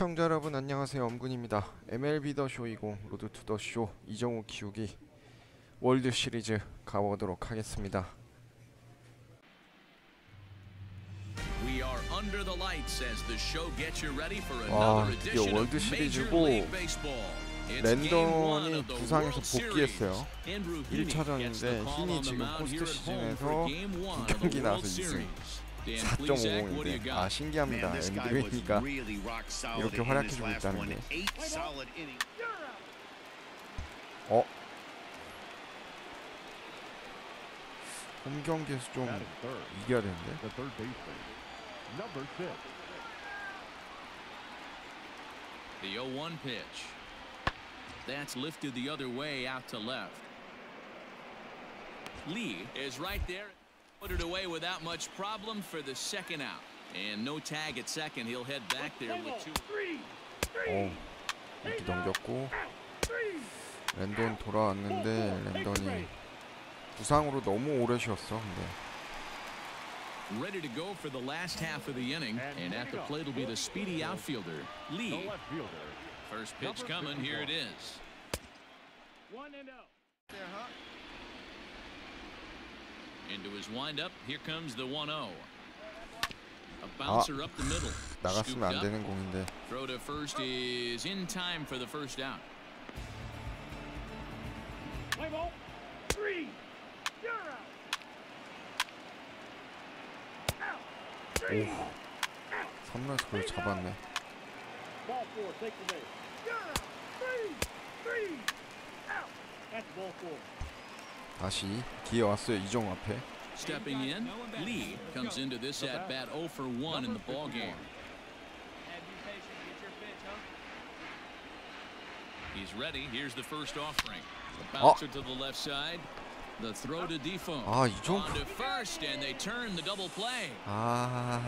시청자 여러분 안녕하세요 엄군입니다 MLB 더쇼20 로드 투 더 쇼 이정우 키우기 월드 시리즈 가보도록 하겠습니다 와, 드디어 월드 시리즈고 the 부상에서. 복귀했어요. Andrew Heaney 1차전인데 gets the call 흰이 지금 포스트 시즌에서 경기 나와서 World 2승 Series. Dan Plesac, what do you 4.50인데 got? 아 신기합니다 solid 이렇게 활약해주고 있다는. 게. 어? 홈 경기에서 좀 이겨야 되는데. The 0-1 pitch. That's lifted the other way out to left. Lee is right there. Put it away without much problem for the second out. And no tag at second. He'll head back there with two. 어 이렇게 넘겼고 랜돈 돌아왔는데 랜돈이 부상으로 너무 오래 쉬었어 근데 Ready to go for the last half of the inning. And at the plate will be the speedy outfielder, The Lee. left fielder, First pitch coming. Here it is. Into his windup. Here comes the 1 0. A bouncer up the middle. 나갔으면 Scooped 안 up. 되는 공인데 Throw to first is in time for the first out. 오 3루에서 그걸 잡았네 ball four, take the base. That's ball four. 다시 기회 왔어요 이정우 앞에 Stepping in, Lee comes into this at bat 0 for 1 in the ball game. He's ready. Here's the first offering. The bouncer to the left side. The throw to Defoe. 아 이정우 On to first, and they turn the double play. 아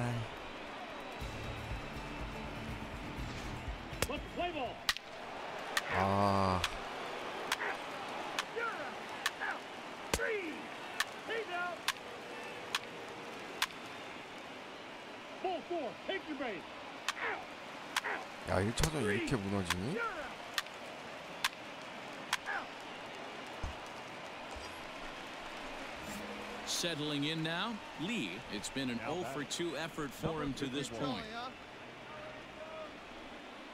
Let's play ball. 아, 야 1차전 이렇게 무너지니? Settling in now, Lee. It's been an 0 for 2 effort for him to this point.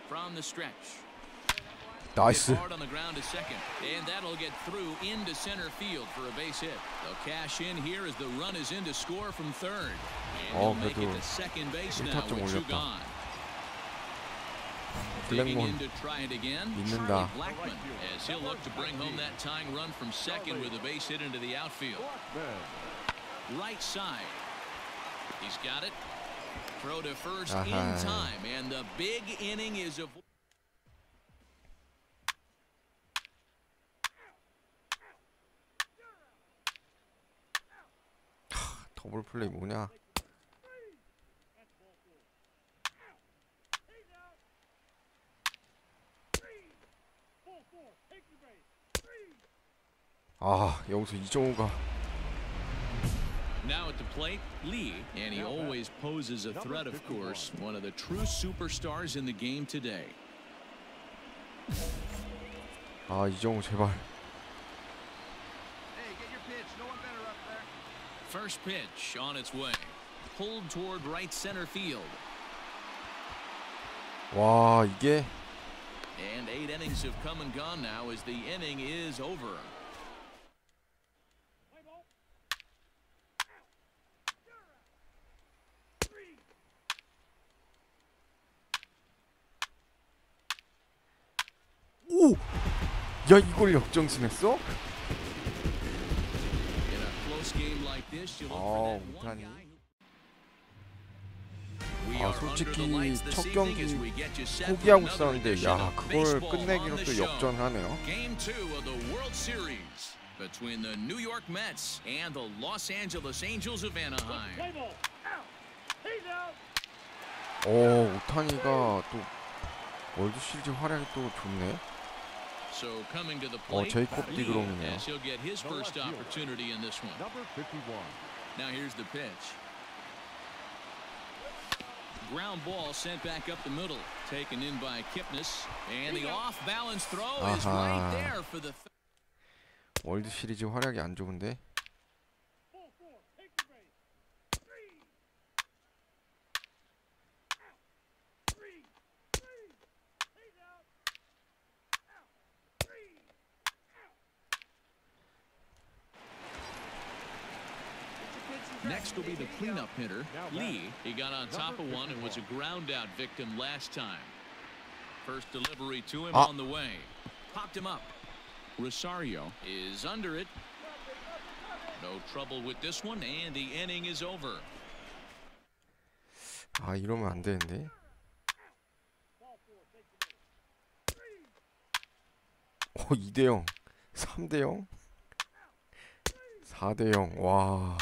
From the stretch. 나이스 Hard on the ground to second, and that'll get through into center field for a base hit. They'll cash in here as the run is in to score from third. And 어, he'll make it 그래도 to second base now 1타점 with two 올렸다. gone. Digging 블랙몬 in to try it again. 믿는다. Charlie Blackman as he'll look to bring home that tying run from second with a base hit into the outfield. Blackman. Right side. He's got it. Throw to first in 아하. time, and the big inning is avoided. 더블 플레이 뭐냐 아 여기서 이정후가 Now at the plate, Lee, and he always poses a threat, of course. One of the true superstars in the game today. 아 이정후 제발. First pitch on its way. Pulled toward right center field. 와 이게. And eight innings have come and gone now as the inning is over. 야 이걸 역정심했어? 아 못하니 아 솔직히 첫 경기 포기하고 있었는데 야 그걸 끝내기로 또 역전하네요 between the New York Mets and the Los Angeles Angels of Anaheim. 어, 오, 오타니가 또 월드 시리즈 활약이 또 좋네. So coming to the 어 plate, 제이콥 Lee, 디그롬이네요 as he'll get his first opportunity in this one. Number 51. Now here's the pitch. Ground ball sent back up the middle. taken in by Kipnis. And the off balance throw is Aha. right there for the. Th- 월드 시리즈 활약이 안 좋은데. will be the cleanup hitter, Now Lee. He got on top of one and was a ground out victim last time. First delivery to him Ah. on the way. Popped him up. Rosario is under it. No trouble with this one, and the inning is over. 아 이러면 안 되는데. 오 2대 0, 3대 0, 4대 0. 와.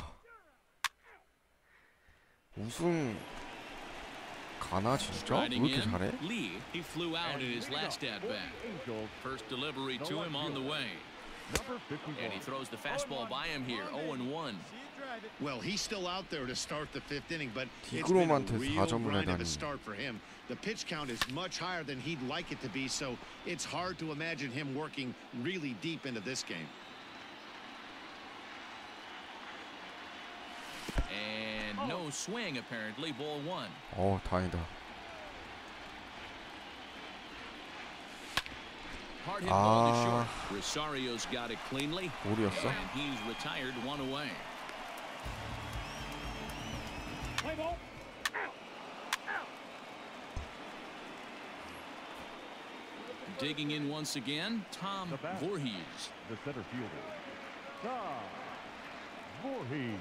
우승 가나 진짜? 왜 Riding 이렇게 in, 잘해? Lee. He flew out in his last at bat. Angels. First delivery to him on the way. Number 51. And he throws the fastball by him here, 0 1. Well, he's still out there to start the fifth inning, but it's been a 디그로만테 real 4점을 grind of a 내다니. start for him. The pitch count is much higher than he'd like it to be, so it's hard to imagine him working really deep into this game. no swing, apparently. Ball one. 어 다행이다. Hard hit ball to Ah. short. Rosario's got it cleanly. 볼이었어? And he's retired one away. Play ball. Digging in once again, Tom The bat. Voorhees. The center fielder. Tom Voorhees.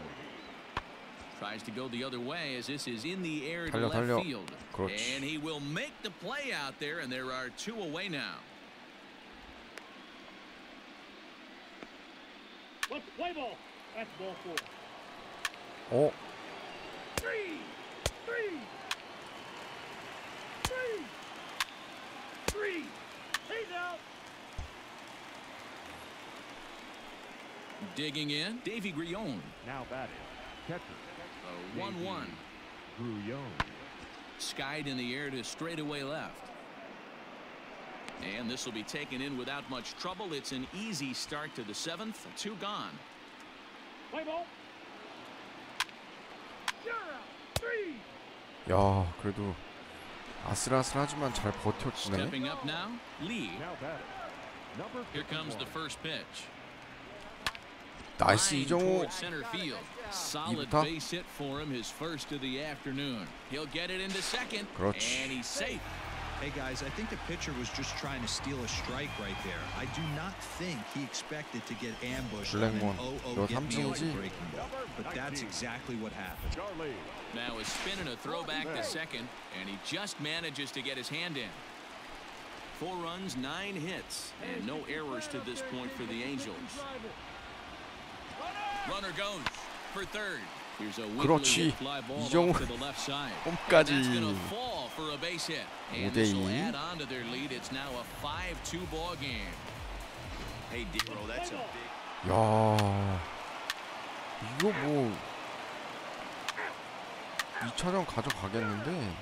Tries to go the other way as this is in the air to left field. And he will make the play out there, and there are two away now. Play ball. That's ball four. Oh. Three. Three. Three. Three. He's out. Digging in, Davy Grion. Now batting, catcher, uh, 1 1. Gruyon. Skied in the air to straightaway left. And this will be taken in without much trouble. It's an easy start to the seventh. Two gone. Play ball. Three. 야 그래도 아슬아슬하지만 잘 버텼네. Stepping up now, Lee. Here comes the first pitch. 나이스 이정후. Center field. Solid base hit for him, his first of the afternoon. He'll get it into second, and he's safe. Hey, guys, I think the pitcher was just trying to steal a strike right there. I do not think he expected to get ambushed on an 0-0 breaking ball, but that's exactly what happened. Now a spin and a throwback to second, and he just manages to get his hand in. Four runs, nine hits, and no errors to this point for the Angels. Runner goes. 그렇지. 이정우 홈까지. 5대2 야 이거 뭐 2차전 가져가겠는데?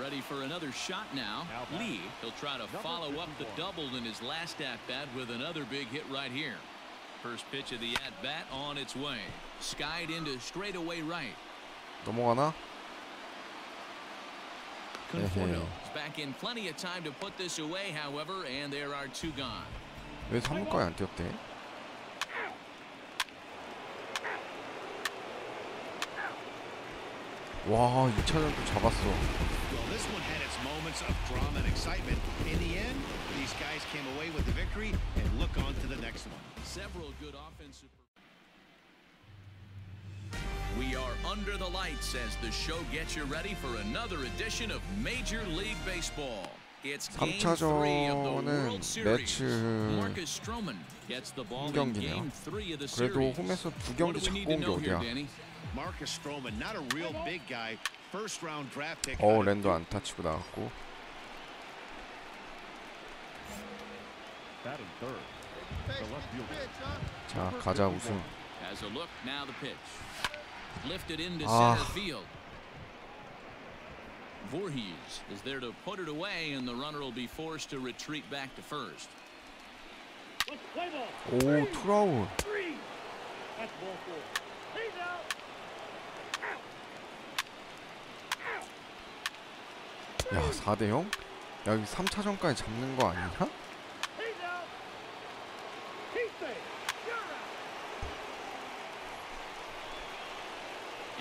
Ready for another shot now. Now Lee, he'll try to follow up the double in his last at-bat with another big hit right here. First pitch of the at-bat on its way. Skied into straightaway right. 넘어가나? Conforto 에헤. is back in plenty of time to put this away, however, and there are two gone. 왜 3루까지 안 뛰었대? 와 2차전도 잡았어 We are under the lights as the show gets you ready for another edition of Major League Baseball. It's game three of the World Series. Marcus Stroman gets the ball in game three of the series. 그래도 홈에서 두 경기 잡고 온게 어디야? Marcus Stroman, not a real big guy, first round draft pick. 어 out of 랜도 안타 치고 나갔고 Batting third. The left fielder. 자 가자 우승 Has a look, now the pitch. Lifted into Ah. center field. Voorhees is there to put it away, and the runner will be forced to retreat back to first. Let's play ball. 오 투라운. Three. That's ball four. He's out. 야 4대 0? 야 여기 3차전까지 잡는 거 아니냐? He's out. He's safe. You're out.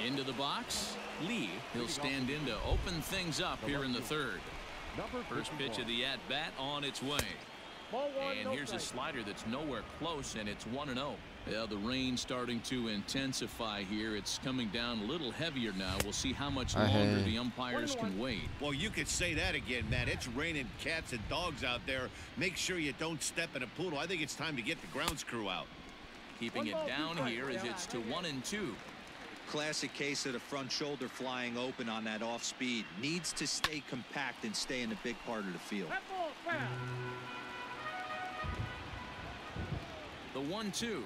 Into the box. Lee, he'll stand in to open things up here in the third. First pitch of the at-bat on its way. Ball one. And no here's a strike. slider that's nowhere close, and it's 1 0. Yeah, the rain starting to intensify here. It's coming down a little heavier now. We'll see how much longer the umpires can wait. Well, you could say that again, Matt. It's raining cats and dogs out there. Make sure you don't step in a poodle. I think it's time to get the grounds crew out. Keeping it down strikes. here as it's to 1 and 2. Classic case of the front shoulder flying open on that off speed. Needs to stay compact and stay in the big part of the field. That ball's foul. The 1 2.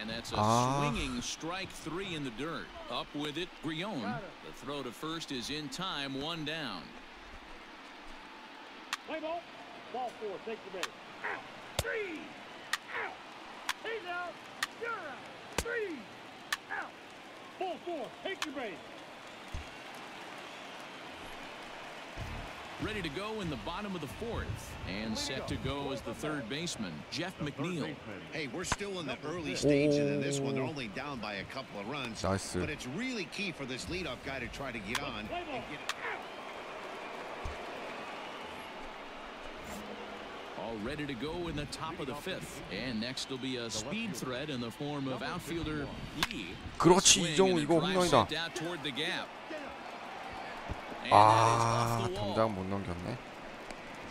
And that's a Ah. swinging strike three in the dirt. Up with it, Grion. The throw to first is in time, one down. Play ball. Ball four. Take the base. Out. Three. Out. He's out. You're out. Three. Out. Ball four. Take your base. ready to go in the bottom of the fourth. And set to go as the third baseman Jeff McNeil. hey we're still in the early stages in this one. They're only down by a couple of runs but it's really key for this leadoff guy to try to get on and get All ready to go in the top of the fifth. And next will be a speed threat in the form of outfielder Lee. 그렇지 이정후 이거 홈런이다. 아 that is off the wall. 당장 못 넘겼네.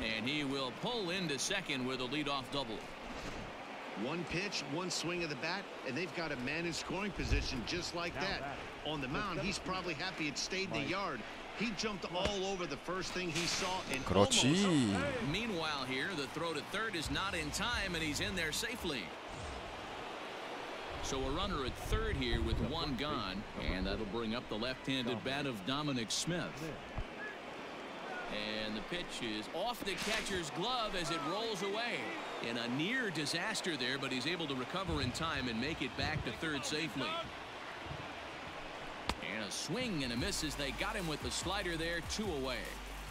And he will pull into second with a leadoff double. One pitch, one swing of the bat, and they've got a man in scoring position just like that. On the mound, he's probably happy it stayed in the yard. He jumped all over the first thing he saw and almost 그렇지. Meanwhile here, the throw to third is not in time, and he's in there safely. So a runner at third here with one gone, and that'll bring up the left-handed bat of Dominic Smith. And the pitch is off the catcher's glove as it rolls away. In a near disaster there, but he's able to recover in time and make it back to third safely. And a swing and a miss as they got him with the slider there, two away.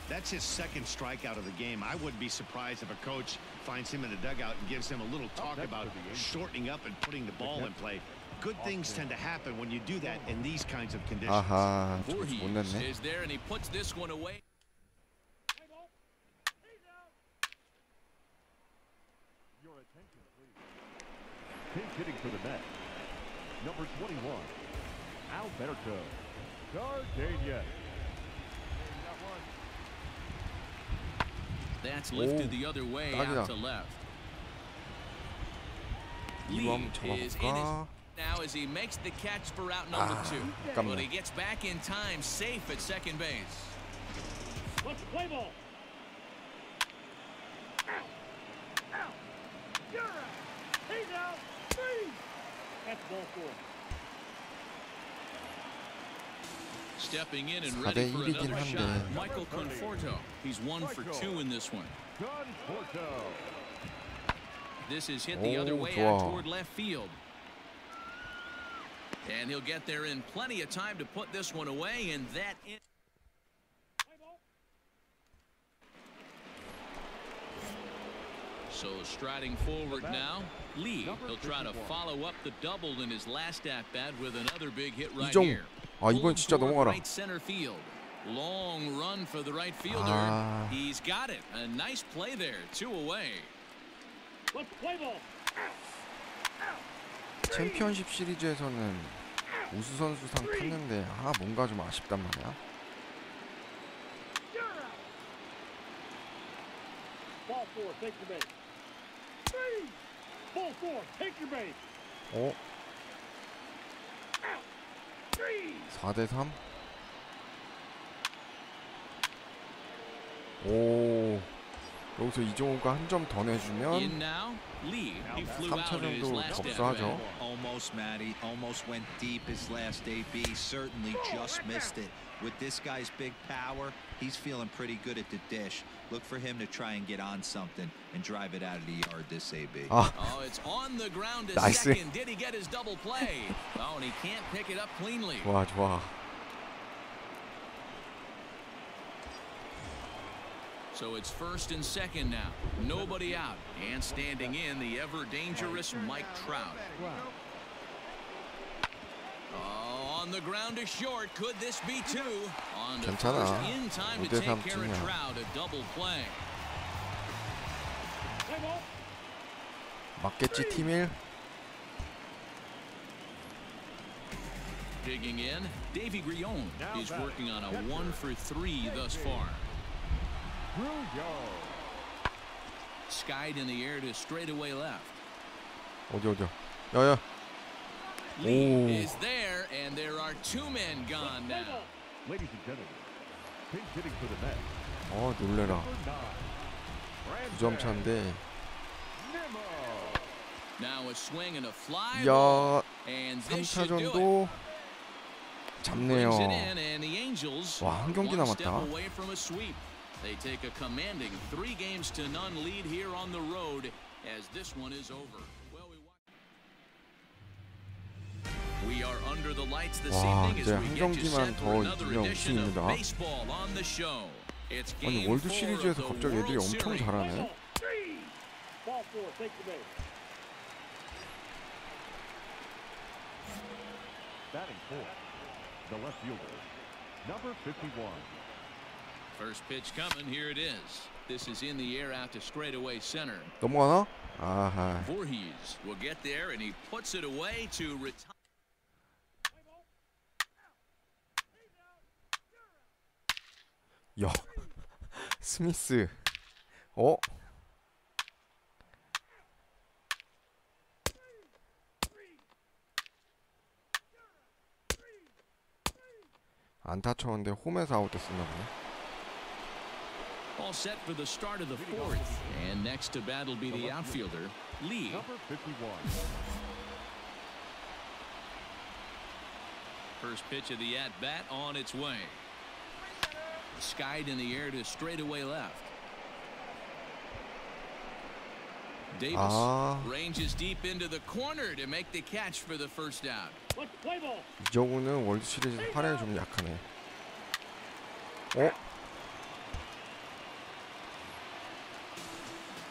That's his second strikeout of the game. I wouldn't be surprised if a coach finds him in the dugout and gives him a little oh, talk oh, about shortening up and putting the ball in play. Good things tend to happen when you do that in these kinds of conditions. Aha, Voorhees is there and he puts this one away. Your hitting for the Mets. Number 21, Alberto Gardenia. That's lifted 오, the other way 딱이다. out to left. 이거 한번 Lee is in his 잡아볼까? now as he makes the catch for out number 아, two. 잠깐만. But he gets back in time, safe at second base. Let's play ball. Out. Out. You're out. He's out. Three. That's ball four. Stepping in and ready for another shot. Michael Conforto. He's one for two in this one. This is hit the other way out toward left field. And he'll get there in plenty of time to put this one away, and that. So striding forward now, Lee. He'll try to follow up the double in his last at bat with another big hit right here. 아 이건 Pulled 진짜 넘어가라. Right center field. Long run for the right fielder. 아. He's got it. A nice play there. Two away. Let's play ball. 챔피언십 시리즈에서는 우수 선수상 탔는데 아 뭔가 좀 아쉽단 말이야. You're out. Ball four. Take the base. Three. Ball four. Take your base. 어? Out. Three. 4대 3? 오 여기서 이정우가 한 점 더 내주면 now, Lee. He flew out 3차 in his 정도 last at 접수하죠. With this guy's big power, he's feeling pretty good at the dish. Look for him to try and get on something and drive it out of the yard this AB. Oh, oh it's on the ground a second. Did he get his double play? oh, and he can't pick it up cleanly. Watch, watch. So it's first and second now. Nobody out. And standing in, the ever dangerous Mike Trout. Wow. Oh, on the ground to short. Could this be two? On to 괜찮아. first in time to 무대 take care of 삼진이야. Trout. A double play. Play ball. 맞겠지 팀일. Digging in, Davy Grion is working on a one for three thus far. Brouillard. Skied in the air to straightaway left. 어디 어디야? 야야. Ooh. is there, and there are two men gone now. Ladies and gentlemen, pinch hitting for the Mets. 어 놀래라. 9점 차인데. Now a swing and a fly. 야 ball, and this 3차전도 should do it. 잡네요. 와, 한 경기 남았다. They take a commanding three games to none lead here on the road as this one is over. 와, evening as 이제 we 한 get you 경기만 set for 더 another 이기면 edition of 우승입니다. baseball on the show. It's 아니 game 월드 four 시리즈에서 of the 갑자기 애들이 World 엄청 Series. 잘하네. Ball. Three. Ball four. Take the 야 스미스. 어? 안타 쳤는데 홈에서 아웃됐었나 보네. All set for the start of the fourth. And next to bat will be the outfielder, Lee. Number 51. First pitch of the at bat on its way. Skied in the air to straightaway left. Davis Aa. ranges deep into the corner to make the catch for the first down. 이정후는 월드 시리즈 8에 좀 약하네. 어?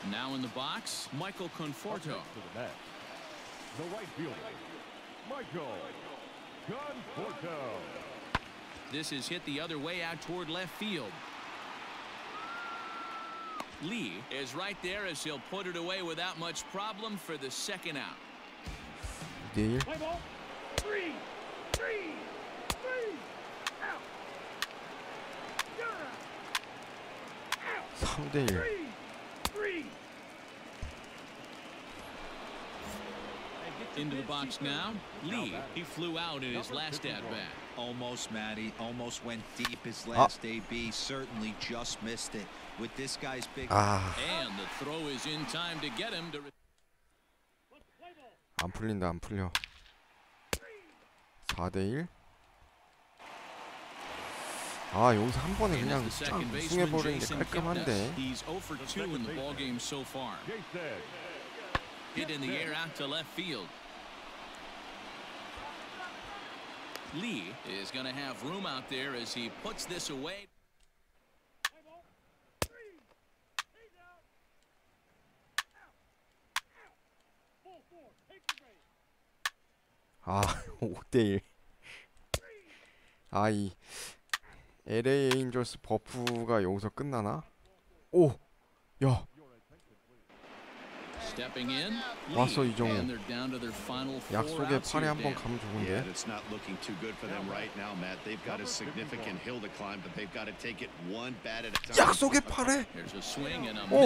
Now in the box, Michael Conforto. The right fielder, Michael Conforto. This is hit the other way out toward left field. Lee is right there as he'll put it away without much problem for the second out. Play ball. Three, three, three. Out. Yeah. Out. There. Three, three. Into the box now. Lee, he flew out in his last at bat. Almost, Matty. Almost went deep his last AB. Certainly just missed it. With this guy's big 아, And the throw is in time to get him to. re- 안 풀린다, 안 풀려. 4대 1. 아, 여기서 한 번에 And 그냥 it's the 쫙 second 우승해 baseman, 버리는 게 Jason Kipnis. 깔끔한데. He's 0 for 2 in the ball game so far. Jason Hit in the air out to left field. Lee is going to have room out there as he puts this away. 아, 5대 1. 아, 이 LA 에인절스 버프가 여기서 끝나나? 오! 야, 왔어 이정우 약속에 팔에 한번 가면 좋은데. 약속에 팔에? 어.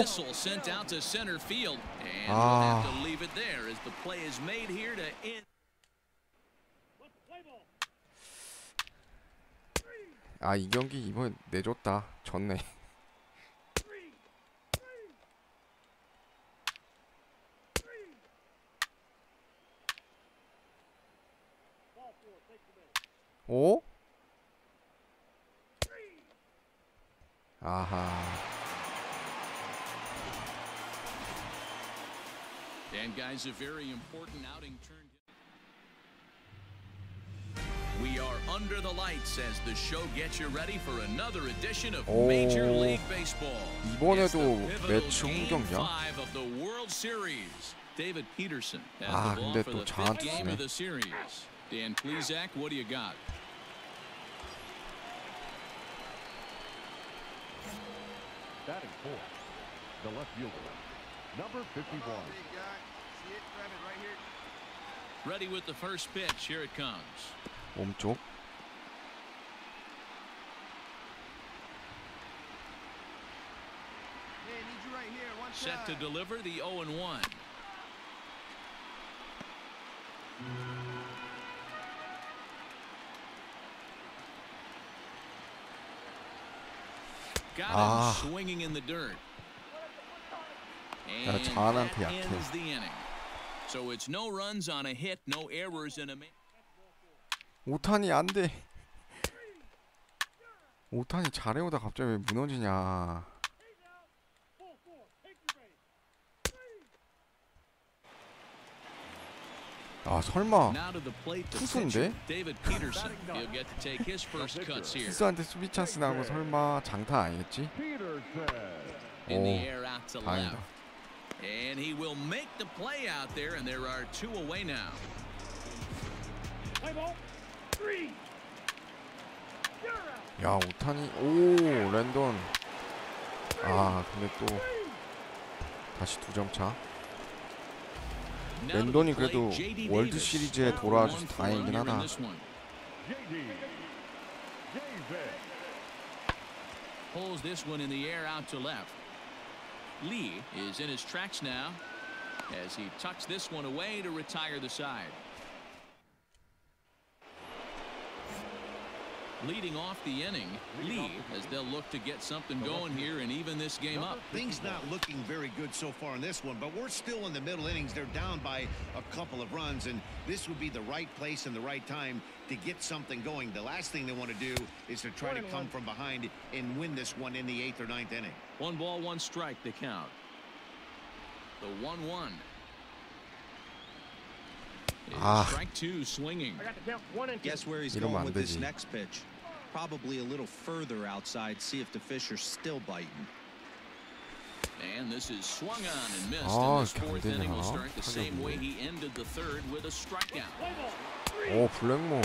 아. 아, 이 경기 이번에 내줬다. 졌네. 오? 아하. And guys, a very important outing turned. We are under the lights as the show gets you ready for another edition of 오. Major League Baseball. It's the 이번에도 pivotal 매치 Game 홍경이야? five of the World Series. David Peterson has 아, the ball 근데 for 또 the 장한 fifth game 투수네. of the series. Dan Plesac, what do you got? Batting fourth, the left fielder, number 51. Ready with the first pitch. Here it comes. 몸쪽. Set to deliver the 0 and 1. 아. 야, 자한한테 약해. 오탄이 안 돼. 오탄이 잘해오다 갑자기 왜 무너지냐. 아 설마 투수인데? 투수한테 수비 찬스 나고 설마 장타 아니겠지? 오, 다행이다. And he will make the play out there, and there are two away now. Play ball. Three. You're out. 야 오탄이 오 랜던. 아 근데 또 다시 두 점 차. Now to the 랜던이 plate, 그래도 J.D. 월드 Davis. 시리즈에 One 돌아와줘서 for 다행이긴 one here in 하다. this one. JD. Davis. Pulls this one in the air out to left. Lee is in his tracks now as he tucks this one away to retire the side. leading off the inning Lee as they'll look to get something going here and even this game up. Things not looking very good so far in this one but we're still in the middle innings. They're down by a couple of runs and this would be the right place and the right time to get something going. The last thing they want to do is to try to come from behind and win this one in the eighth or ninth inning. One ball one strike the count. The one one. Ah. Strike two swinging. Guess where he's going with this next pitch Probably a little further outside. See if the fish are still biting. And this is swung on and missed. 아, and this 이렇게 안 fourth inning will 되냐, start the same 타격이. way he ended the third with a strikeout. Play ball. Three. 오 블랙몬.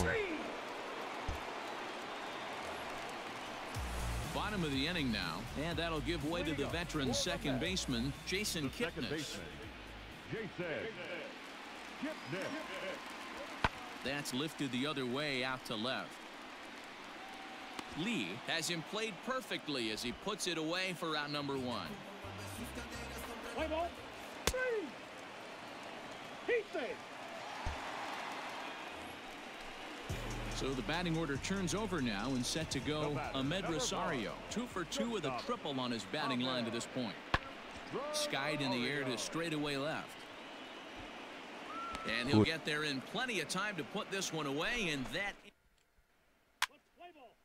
Bottom of the inning now, and that'll give way to the veteran second baseman Jason The second Kipnis. baseman, Jason Kipnis. That's lifted the other way out to left. Lee has him played perfectly as he puts it away for out number one. Play ball. Three. Heat. So the batting order turns over now and set to go Amed Rosario. Two for two with a triple on his batting line to this point. Skied in the air to straightaway left. And he'll get there in plenty of time to put this one away, and that Let's play ball.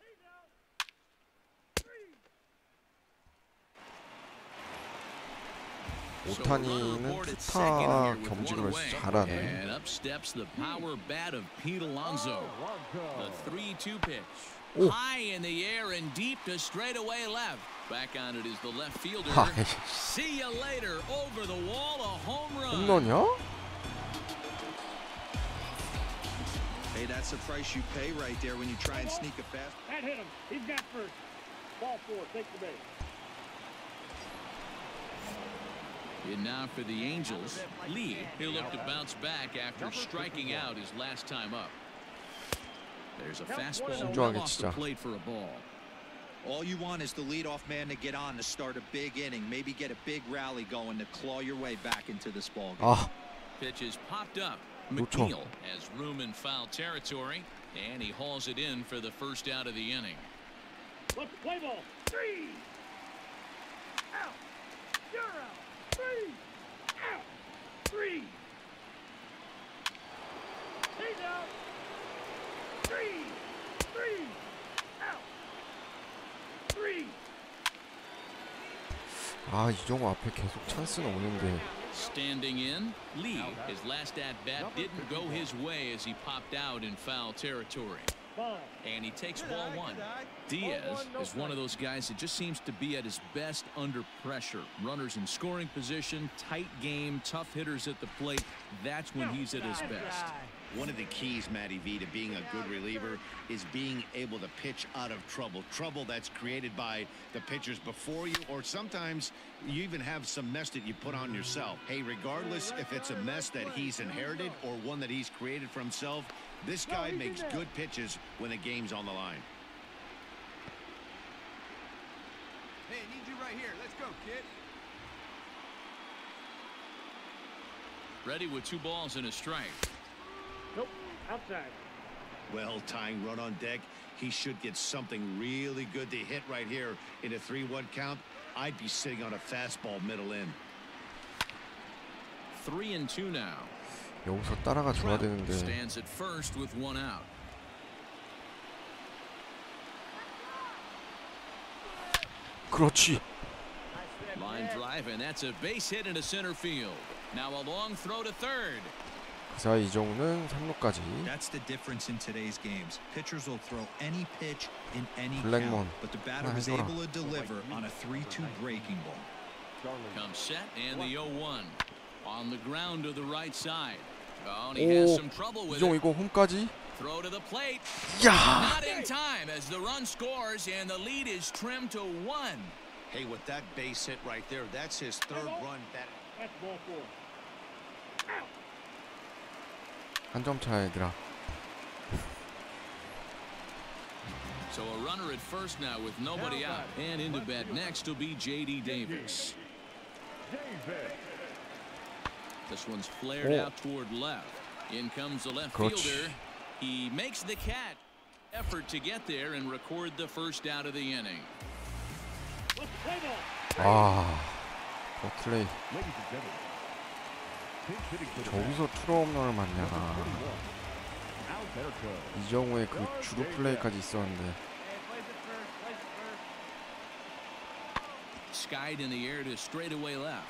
He's out. Three. So a runner 오타니는 aboard at 투타 second here with 경직을 one 해서 away. 잘하네. And up steps the power bat of Pete Alonso. The 3-2 pitch. 오. High in the air and deep to straightaway left. Back on it is the left fielder. 아이, See you later. Over the wall, a home run. 홈런이야? Hey, that's the price you pay right there when you try and sneak a fast. That hit him. He's got first. Ball four. Take the base. And now for the Angels, Lee. He'll look to bounce back after striking out his last time up. There's a fastball He off the plate for a ball. All you want is the leadoff man to get on to start a big inning, maybe get a big rally going to claw your way back into this ball game. Oh. Pitch is popped up. McNeil has room in foul territory, and he hauls it in for the first out of the inning. Let's play ball. Three. Out. Zero. 아, 이 정도 앞에 계속 찬스는 오는데. Standing in, Lee. His last at bat didn't go his way as he popped out in foul territory. And he takes ball one. Diaz is one of those guys that just seems to be at his best under pressure. Runners in scoring position, tight game, tough hitters at the plate. That's when he's at his best. One of the keys, Matty V, to being a good reliever is being able to pitch out of trouble. Trouble that's created by the pitchers before you, or sometimes you even have some mess that you put on yourself. Hey, regardless if it's a mess that he's inherited or one that he's created for himself, this guy makes good pitches when the game's on the line. Hey, I need you right here. Let's go, kid. Ready with two balls and a strike. Nope. Outside. Well, tying run on deck, he should get something really good to hit right here in a 3-1 count. I'd be sitting on a fastball middle in. Three and two now. 여기서 따라가 줘야 Trout 되는데 stands at first with one out. 그렇지 Line drive, and that's a base hit into center field. Now a long throw to third. 그 사이 이정우는 3루까지 That's the difference in today's games. Pitchers will throw any pitch in any Blackmon. count, but the batter 하나 was 해줘라. able to deliver on a 3-2 breaking ball. Comes set and the 0-1 on the ground to the right side. Oh, and he has 오 some trouble with 이정우 it. 이거 홈까지 Throw to the plate. 야 Not in time as the run scores and the lead is trimmed to one. Hey, with that base hit right there, that's his third run. That That's ball four. 한 점 차 얘들아 So a runner at first now with nobody out. And into bat next will be J.D. Davis. Davis. This one's flared Oh. out toward left. In comes the left 그렇지. fielder. He makes the catch. Effort to get there and record the first out of the inning. Let's play ball. 아 버틀레이 저기서 투로 홈런을 맞냐 Number 21, Alberto. 이정우의 그 주루 플레이까지 있었는데 Skied in the air to straightaway left.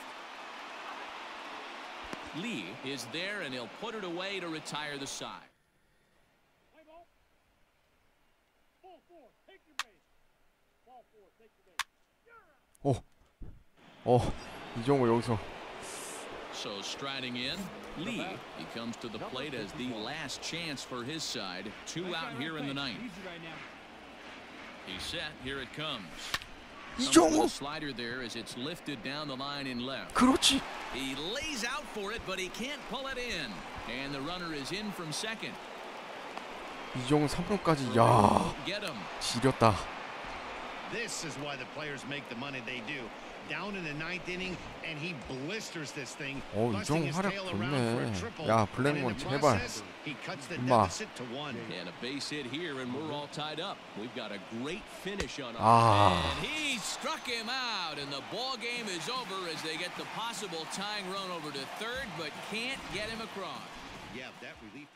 Lee is there and he'll put it away to retire the side. Base. 어 이정우 여기서 also striding in. Lee. He comes to the plate as the last chance for his side. Two out here in the ninth. He's set. Here it comes. 이정후 slider there as it's lifted down the line and left. 그렇지. He lays out for it but he can't pull it in. And the runner is in from second. 이정후 3루까지 야. 지렸다. This is why the players make the money they do. Down in the ninth inning, and he blisters this thing, 어 busting 이정우 his 활약 tail around for a 좋네 triple. 야 and in 블랙몬 the 제발 process, he cuts the 임마. deficit to one. And a base hit here, and we're all tied up. We've got a great finish on our Ah. And he struck him out, and the ball game is over as they get the possible tying run over to third, but can't get him across. Yeah, that relief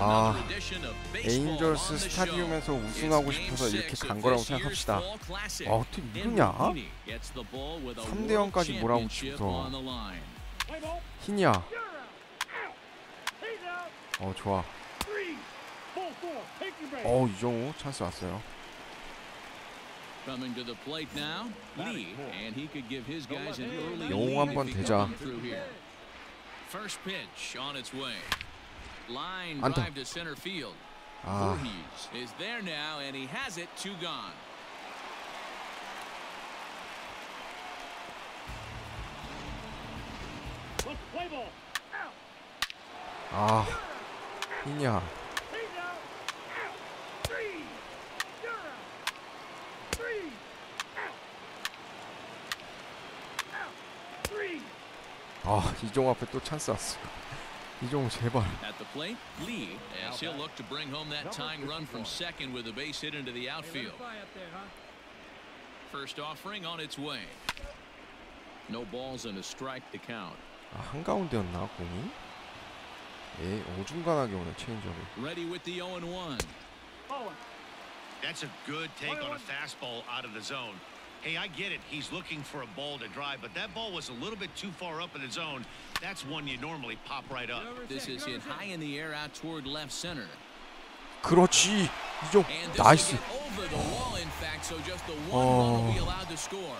아, 에인절스 스타디움에서 우승하고 싶어서 이렇게 간 거라고 생각합시다. 아, 어떻게 이러냐? 3대 0까지 몰아붙이면서 희냐? 어, 좋아. 어, 이정우 찬스 왔어요. 영웅 한번 되자. First pitch on its way. Line 안타. drive to center field. 아 Voorhees is there now, and he has it. Two gone. Let's play ball. Out. 아, 희니 아 이정우 앞에 또 찬스 왔어 이정우 제발 At the plate, Lee, as he'll look to bring home that tying run from second with a base hit into the outfield. First offering on its way. No balls and a strike to count. 아 한가운데였나 공이? 에 어중간하게 오네 체인지업이. Ready with the 0 and 1. Bowling. That's a good take on a fastball out of the zone. Hey, I get it. He's looking for a ball to drive, but that ball was a little bit too far up in the zone. That's one you normally pop right up. This is hit high in the air out toward left center. 그렇지 이종 And this 나이스 will get over the wall, in fact, so just the one Oh. run will be allowed to score.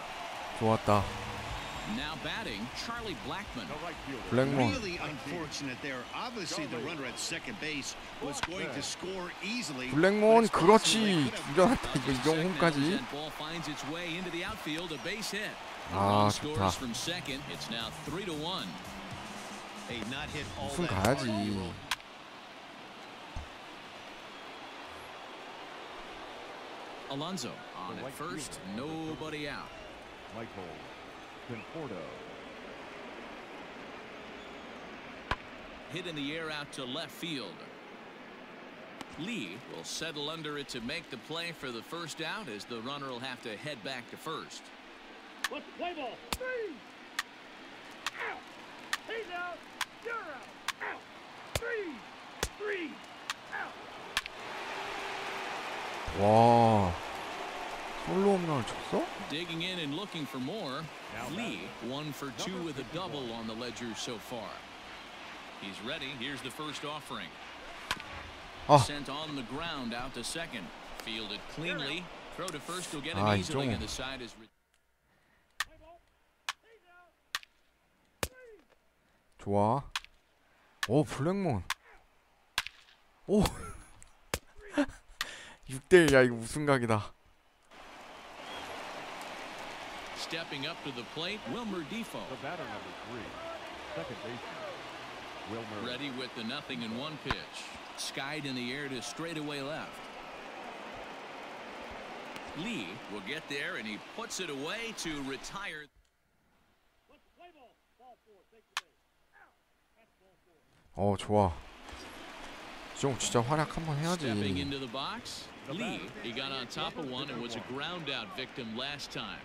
좋았다. Now batting, Charlie Blackmon. Blackmore. Really unfortunate there. Obviously the runner at second base was going to score easily. Blackmon, 그렇지. 유명하다. 이거 이정 홈까지. 아, 좋다. 우승 가야지. Alonso on at first, nobody out. Mike Hole. Conforto. Hit in the air out to left field. Lee will settle under it to make the play for the first out as the runner will have to head back to first. Let's play ball. Three. Out. He's out. You're out. Out. Three. Three. Out. 와 솔로 홈런을 쳤어? Digging in and looking for more. Lee, one for two with a double on the ledger so far. He's ready. Here's the first offering. 아. Sent on the ground out to second. Fielded cleanly. Throw to first will get 아, easily, and the side is. 좋아. 오 블랙몬. 오. 6대1 야 이거 우승각이다. Stepping up to the plate, Wilmer Difo. The batter number three, second baseman, Wilmer. Ready with the nothing and one pitch. Skied in the air to straightaway left. Lee will get there, and he puts it away to retire. Oh, 좋아 좀 진짜 활약 한번 해야지 Stepping into the box, Lee, he got on top of one and was a ground out victim last time.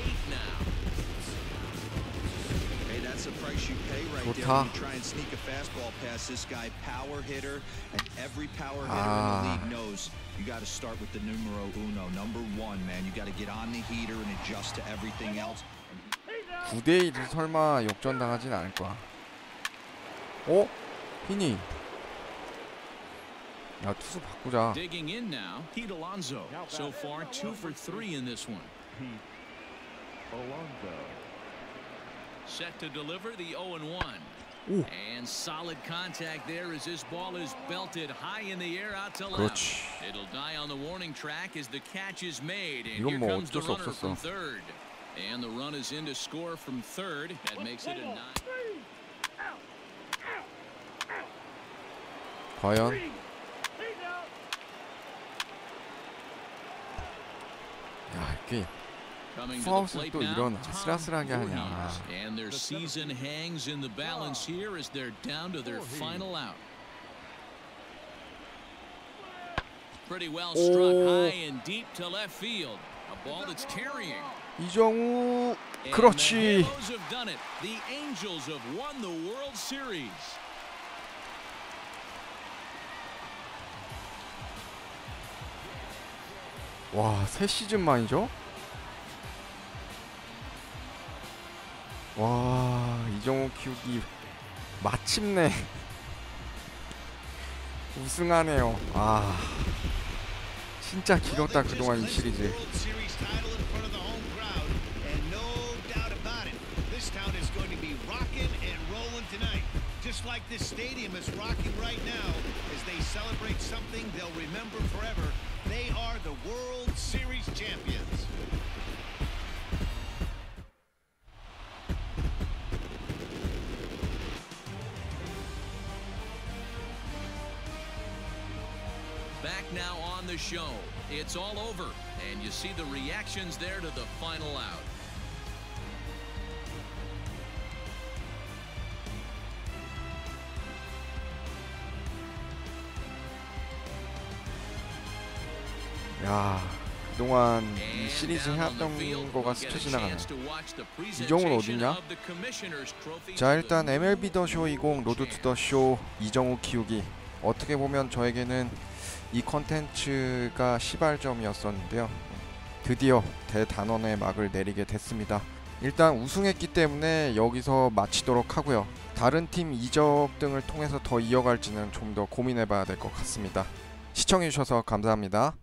that's the price you pay right there 좋다. when you try and sneak a fastball past this guy. Power hitter, and every power hitter Ah. in the league knows you got to start with the numero uno, number one, man. You got to get on the heater and adjust to everything else. He's out. 9대 1 설마 역전 당하진 않을 거야. 어? 희니. 야 투수 바꾸자. Digging in now, Pete Alonso. So far, two for three in this one. Pete Alonso. Set to deliver the 0 and 1. Ooh. And solid contact there as this ball is belted high in the air out to left. 그렇지. It'll die on the warning track as the catch is made. And 이건 here 뭐 comes the 어쩔 수 runner from 없었어. third. And the run is in to score from third. That makes it a Play ball. nine. Three. Out. Out. Out. 과연 Three. He's out. 야 이게 Plate 또 이런 아슬아슬하게 하냐. Voorhees. And their season hangs in the balance here as they're down to their final out. Pretty well struck 오. high and deep to left field. A ball that's carrying. 이정우 그렇지. the Halos have done it. The Angels have won the World Series. 와, 새 시즌 만이죠? 와, 이정우 키우기 마침내 우승하네요. 아, 진짜 길었다 그동안 이 시리즈. Just like this stadium is rocking right now as they celebrate something they'll remember forever. They are the World Series champions. Show. It's all over, and you see the reactions there to the final out. 야 그동안 이 시리즈 해왔던 거가 스쳐 지나가네. 이정훈 어딨냐? 자 일단 MLB 더 쇼 20 로드 투 더 쇼 이정우 키우기 어떻게 보면 저에게는 이 컨텐츠가 시발점이었었는데요. 드디어 대단원의 막을 내리게 됐습니다. 일단 우승했기 때문에 여기서 마치도록 하고요. 다른 팀 이적 등을 통해서 더 이어갈지는 좀 더 고민해 봐야 될 것 같습니다. 시청해주셔서 감사합니다